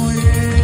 sonhei.